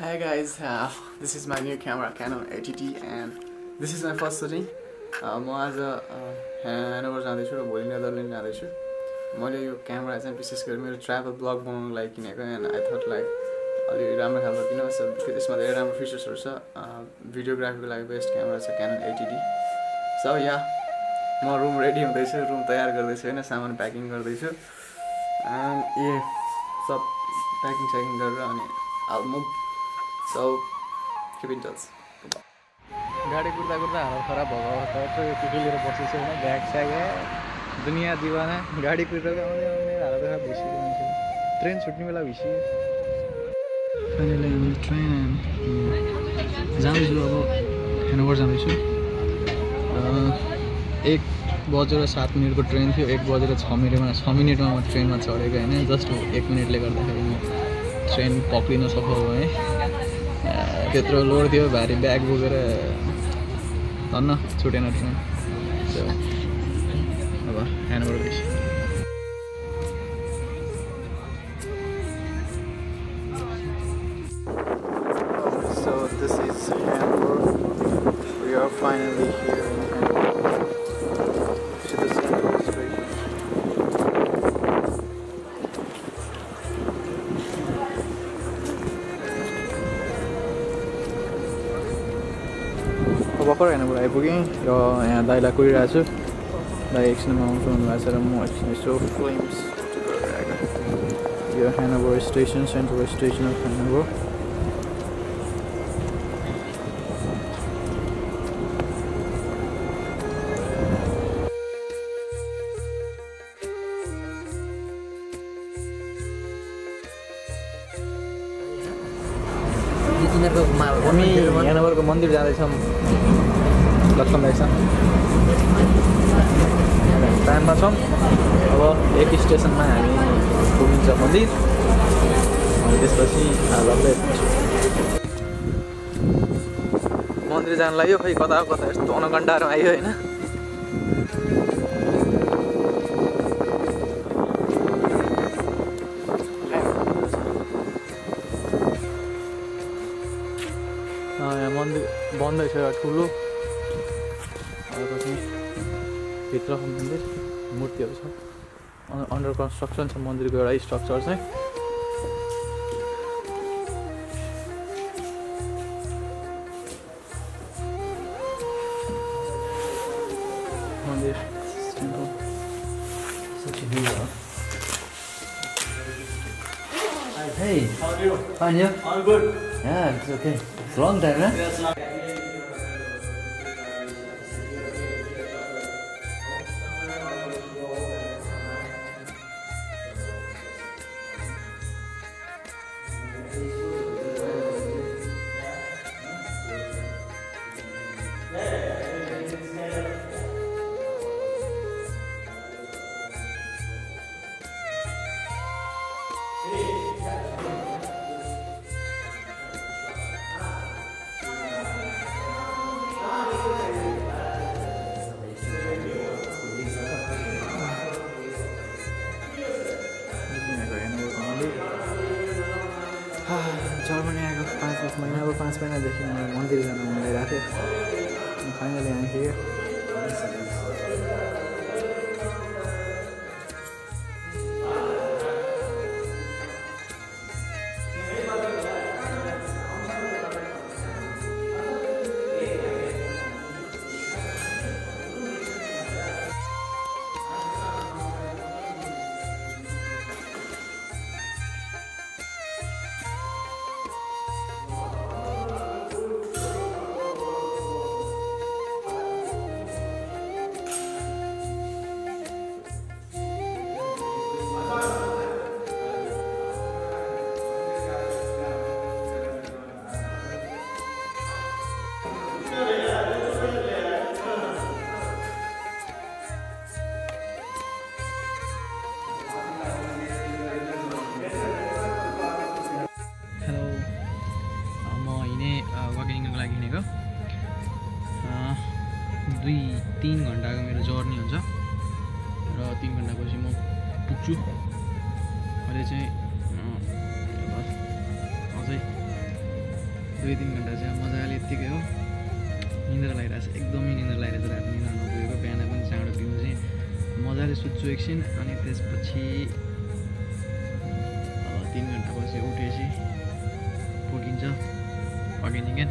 Hi guys, uh, this is my new camera Canon 80D and this is my first shooting. म आज ह्यानोभर जाँदैछु र भोलि नेदरल्यान्ड जाँदैछु मैले यो क्यामेरा चाहिँ विशेष गरी मेरो ट्राभल ब्लग बनाउनुको लागि किनेको एन्ड आई थट लाइक अलि राम्रो खालको किन त्यसमा धेरै राम्रो फिचर्सहरू छ भिडियोग्राफीको लागि बेस्ट क्यामेरा छ क्यानन एटिडी सो या म रुम रेडी हुँदैछु रुम तयार गर्दैछु होइन सामान प्याकिङ गर्दैछु एन्ड ए सब प्याकिङ स्याकिङ गरेर अनि हाल move so keep in touch गाडी कुर्दा कुर्दा हालत खराब भएको अवस्था के लिएर बसेको छु होइन ब्याग स्याग दुनियाँ दिवाना। गाडी कुर्दा आउने आउने हालत खराब भइसक्यो मान्छे। ट्रेन छुट्ने बेला भइसक्यो। ट्रेन जाँदैछु अब। हेनोभर जाँदैछु। एक बजेर सात मिनटको ट्रेन थियो। एक बजेर छ मिनटमा छ मिनटमा म ट्रेनमा चढेको होइन। जस्ट एक मिनटले गर्दाखेरि म ट्रेन पक्रिन सफल भएँ। त्यत्रो लोड थियो भारी ब्याग बोकेर धन्न छुटेन सो अब ह्यान्डओभर बेसी So this is. We are finally भर्खर हेर्नुको आइपुगेँ र यहाँ दाइलाई कुरिरहेको छु दाइ एकछिनमा आउँछु भन्नुभएको छ र म एकछिन यसो dragon. यो Hanover station central station of Hanover हामी ह्यानोभरको मन्दिर जाँदैछौँ लक्ष्मण दाइसँग टाइममा छौँ। अब एक स्टेसनमा हामी पुगिन्छ मन्दिर। अनि त्यसपछि मन्दिर जानु लाग्यो। खै कता कता यस्तो घन्टाहरू आयो होइन। यहाँ मन्दिर बन्दै छ ठुलो। भित्र मन्दिर मूर्तिहरू छ अन्डर कन्स्ट्रक्सन छ मन्दिरको एउटा स्ट्रक्चर चाहिँ मन्दिर Hey, how are you? Fine, you? All good. Yeah, it's okay. It's a long time, huh? Yes, Germany आएको पाँच दस महिना अब पाँच महिनादेखि मलाई मन्दिर जानु मन लागिरहेको थियो फाइनली आइपुग्यो तिन घन्टाको मेरो जर्नी हुन्छ। र तिन घन्टापछि म पुग्छु। अहिले चाहिँ अझै दुई तिन घन्टा चाहिँ मजाले यत्तिकै हो। निन्द्रा लागिरहेको छ। एकदमै निन्द्रा लागिरहेको छ राति। निन्द्रा नपुगेको बिहान पनि चाँडो पिउनु चाहिँ मजाले सुत्छु एकछिन। अनि त्यसपछि तिन घन्टापछि उठेपछि पुगिन्छ। अगेन अगेन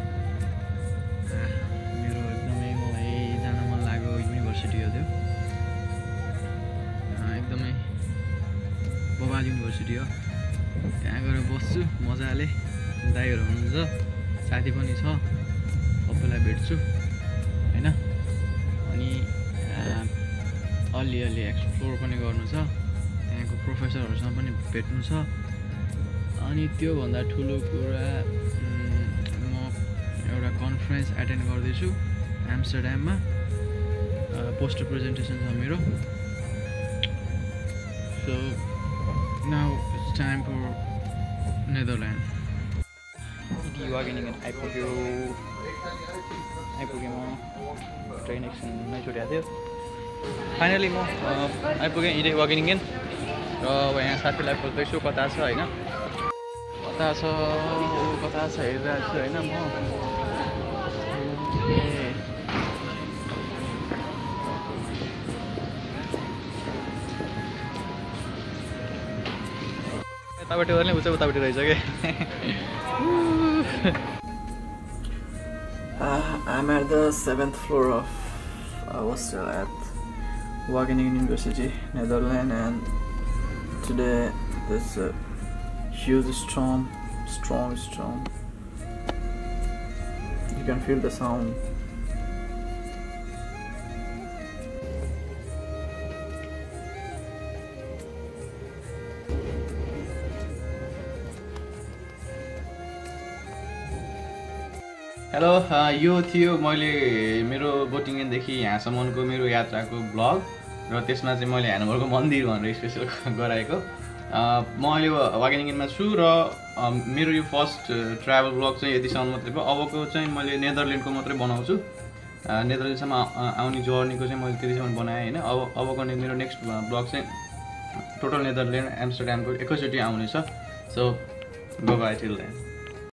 बबाल युनिभर्सिटी हो त्यहाँ गएर बस्छु मजाले। दाईहरू हुनुहुन्छ साथी पनि छ सबैलाई भेट्छु होइन? अनि अलिअलि एक्सप्लोर पनि गर्नु छ। त्यहाँको प्रोफेसरहरूसँग पनि भेट्नु छ। अनि त्योभन्दा ठुलो कुरा म एउटा कन्फरेन्स एटेन्ड गर्दैछु एम्स्टरड्याममा पोस्टर प्रेजेन्टेसन छ मेरो। So now it's time for Netherland वागेनिङ आइपुग्यो आइपुगेँ म ट्रेन एकछिन नै छुट्याएको थियो फाइनली म आइपुगेँ इडे वागेनिङ र अब यहाँ साथीलाई खोज्दैछु कता छ होइन कता छ कता छ हेरिरहेको छु होइन म ए यतापट्टि गर्ने उचा उतापट्टि रहेछ कि Uh, I'm at the seventh floor of a hostel at Wageningen University, Netherlands, and today there's a huge storm, strong storm. You can feel the sound. hello a, यो थियो मैले मेरो बोटिङदेखि यहाँसम्मको मेरो यात्राको ब्लग र त्यसमा चाहिँ मैले ह्यानोभरको मन्दिर भनेर स्पेसल गराएको। अ, म अहिले वागेनिङमा छु र अ, मेरो यो फर्स्ट ट्राभल ब्लग चाहिँ यतिसम्म मात्रै भयो। अबको चाहिँ मैले नेदरल्यान्डको मात्रै बनाउँछु। नेदरल्यान्डसम्म आ- आउने जर्नीको चाहिँ मैले त्यतिसम्म बनाएँ होइन? अब अबको मेरो नेक्स्ट ब्लग चाहिँ टोटल नेदरल्यान्ड एम्स्टरड्यामको एकैचोटि आउनेछ। So by till